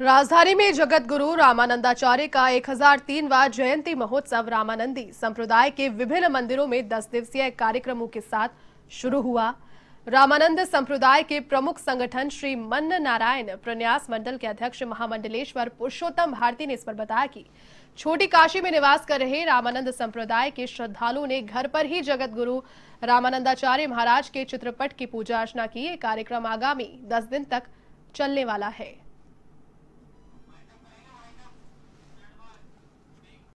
राजधानी में जगत गुरु रामानंदाचार्य का 1003वां जयंती महोत्सव रामानंदी संप्रदाय के विभिन्न मंदिरों में 10 दिवसीय कार्यक्रमों के साथ शुरू हुआ। रामानंद संप्रदाय के प्रमुख संगठन श्री मन्न नारायण प्रन्यास मंडल के अध्यक्ष महामंडलेश्वर पुरुषोत्तम भारती ने इस पर बताया कि छोटी काशी में निवास कर रहे रामानंद संप्रदाय के श्रद्धालुओं ने घर पर ही जगत गुरु रामानंदाचार्य महाराज के चित्रपट की पूजा अर्चना की। ये कार्यक्रम आगामी दस दिन तक चलने वाला है।